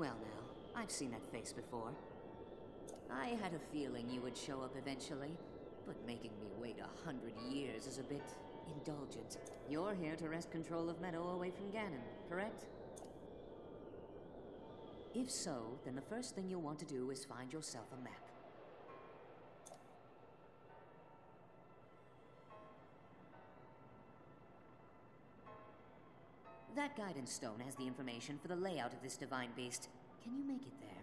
Well now, I've seen that face before. I had a feeling you would show up eventually, but making me wait a hundred years is a bit indulgent. You're here to wrest control of Medoh away from Ganon, correct? If so, then the first thing you'll want to do is find yourself a map. That guidance stone has the information for the layout of this divine beast. Can you make it there?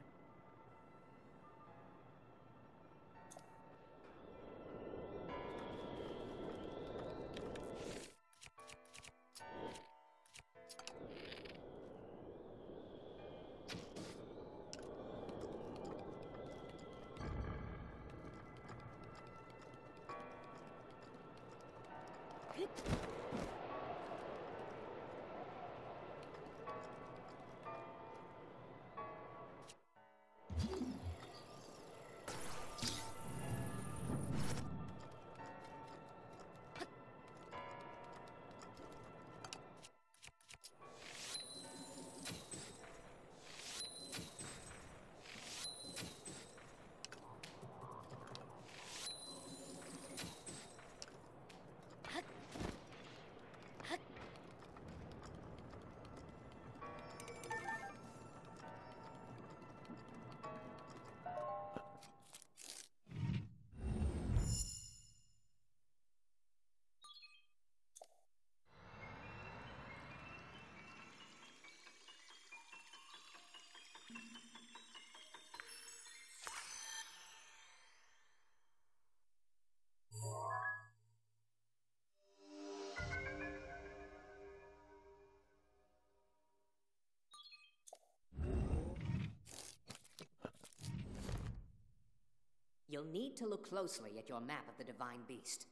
You'll need to look closely at your map of the Divine Beast.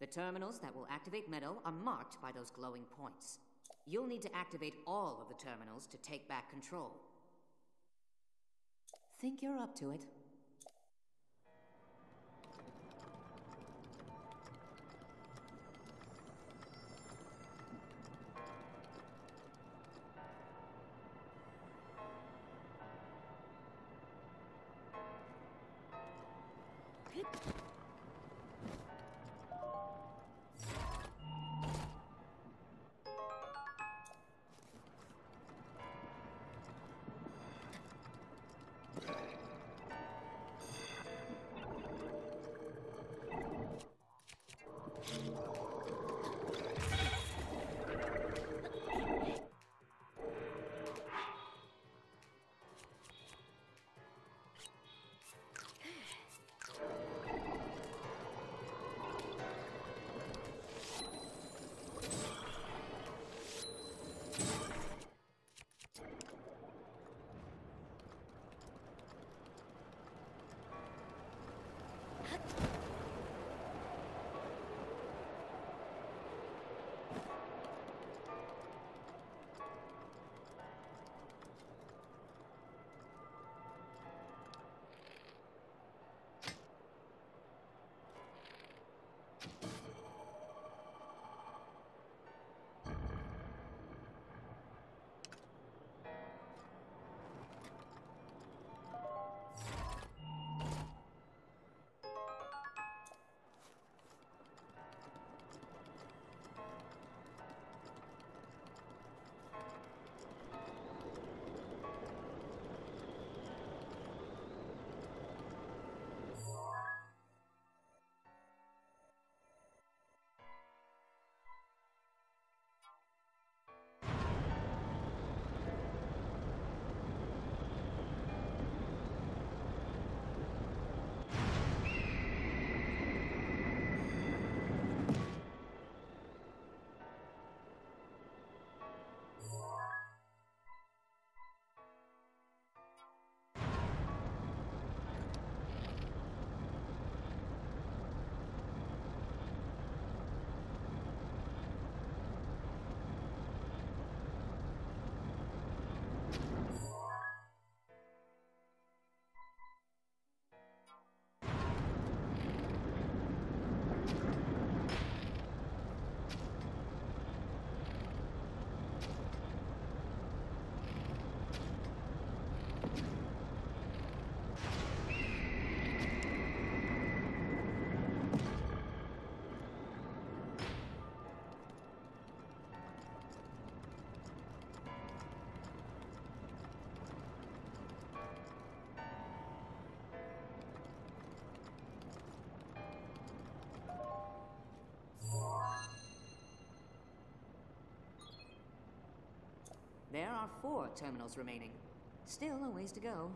The terminals that will activate Medoh are marked by those glowing points. You'll need to activate all of the terminals to take back control. Think you're up to it? Huh? There are four terminals remaining. Still a ways to go.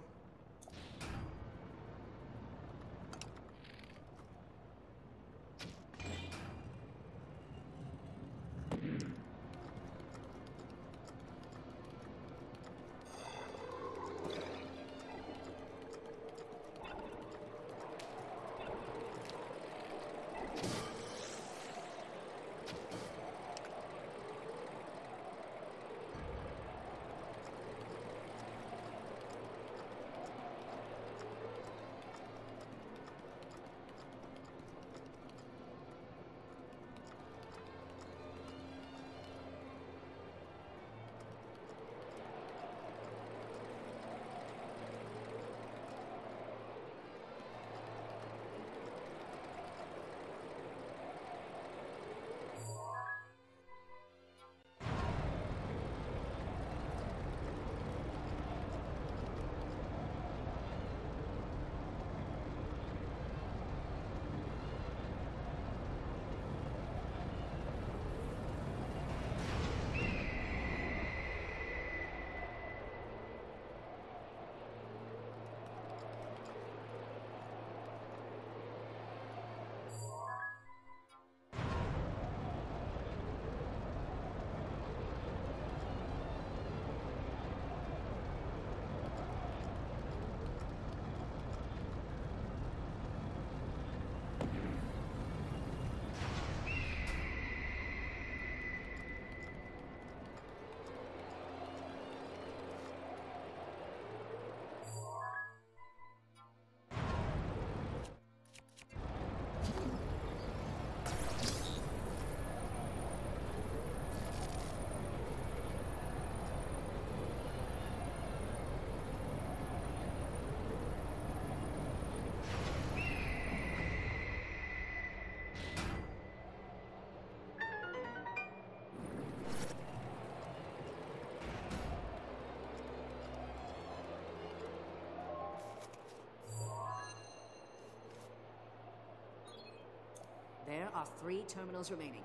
There are three terminals remaining.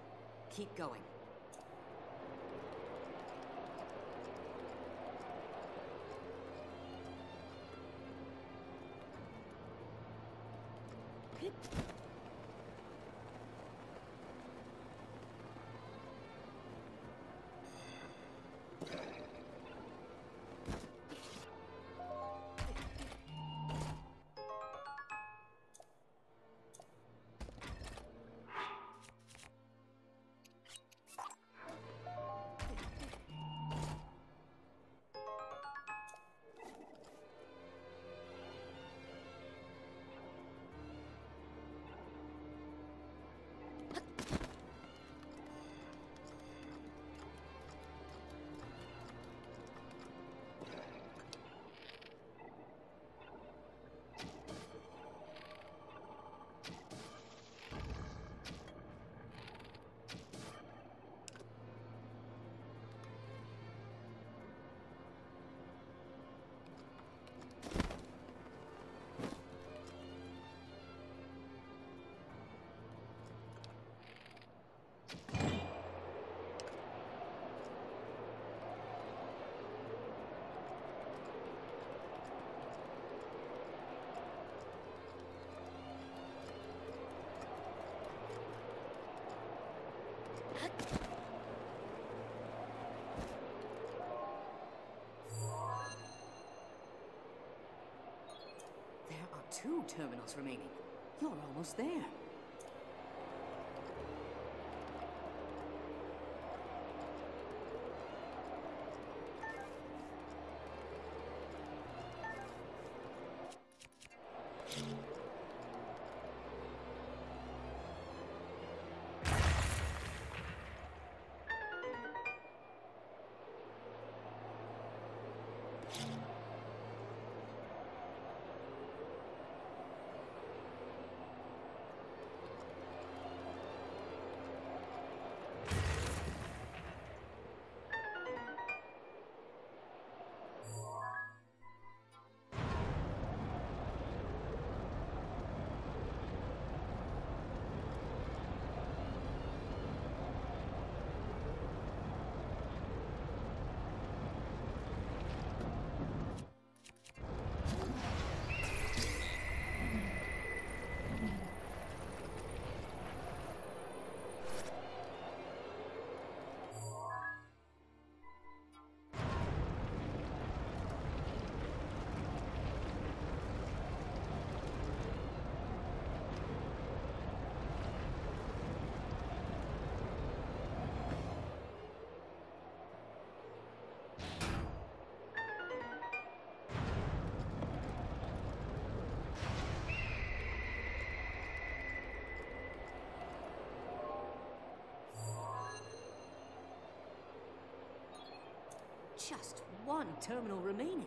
Keep going. There two terminals remaining. You're almost there. Just one terminal remaining.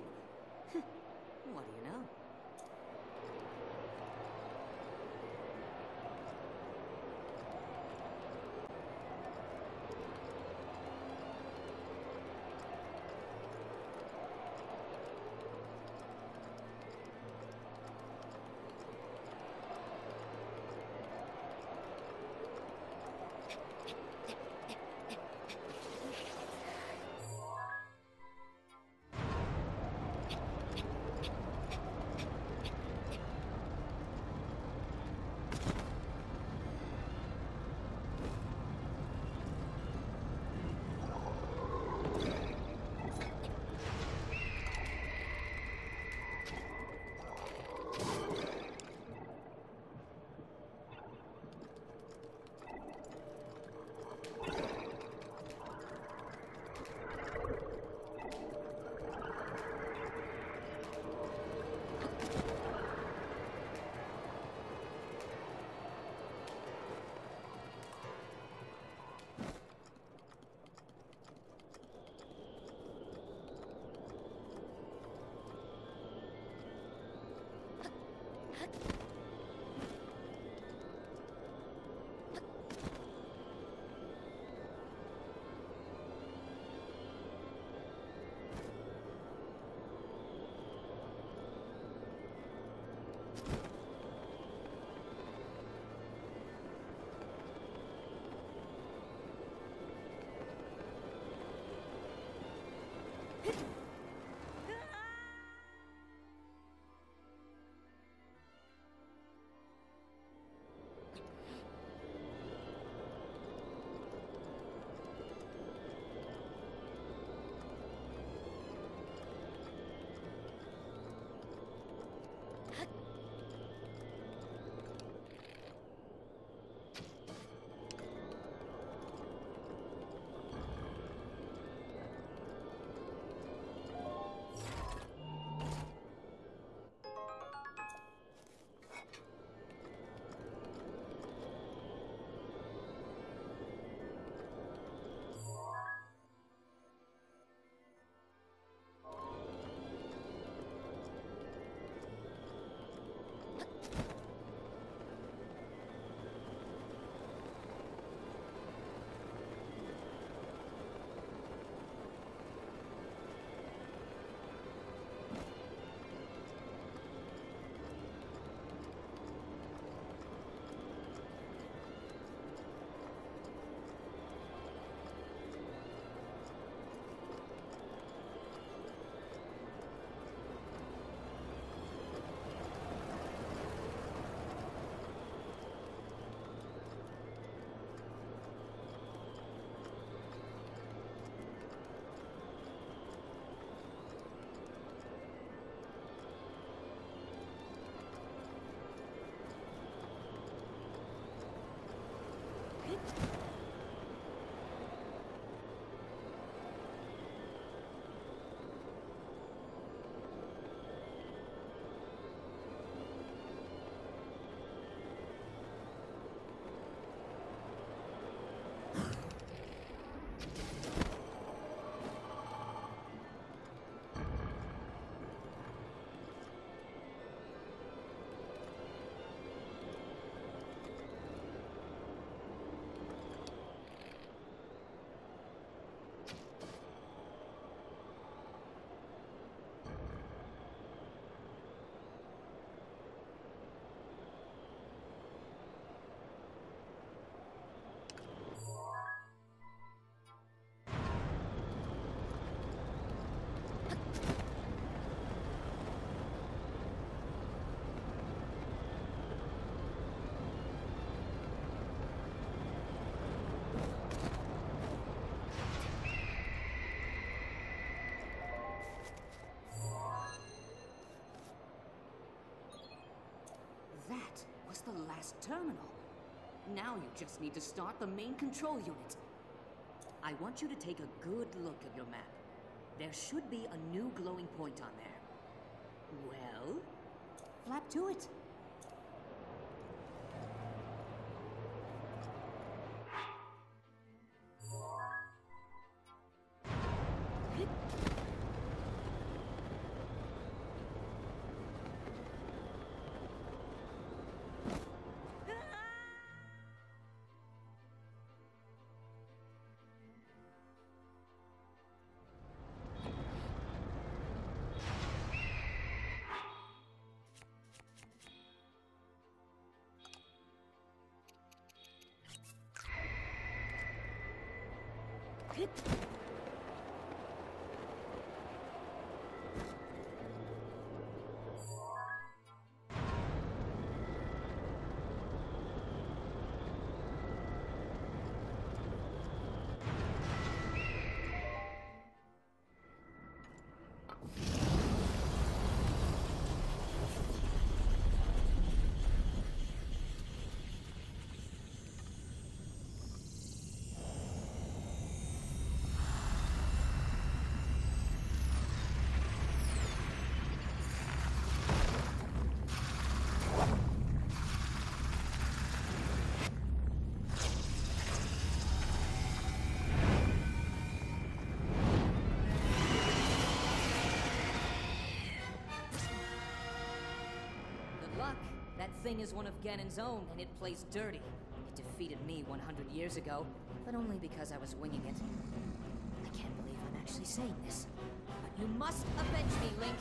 The last terminal. Now you just need to start the main control unit. I want you to take a good look at your map. There should be a new glowing point on there. Well, flap to it. Good luck. That thing is one of Ganon's own, and it plays dirty. It defeated me 100 years ago, but only because I was winging it. I can't believe I'm actually saying this. But you must avenge me, Link!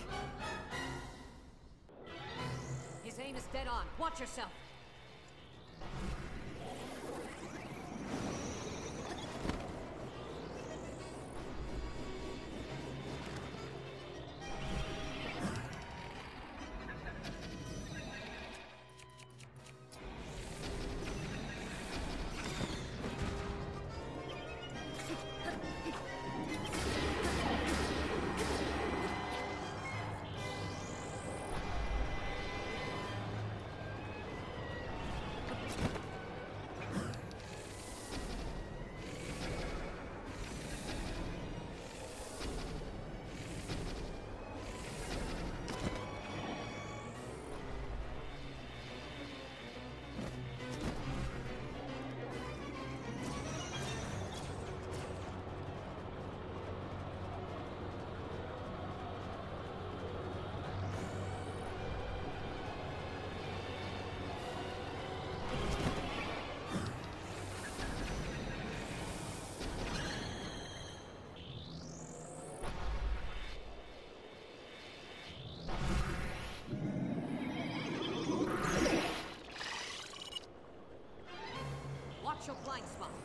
His aim is dead on. Watch yourself! blind spot.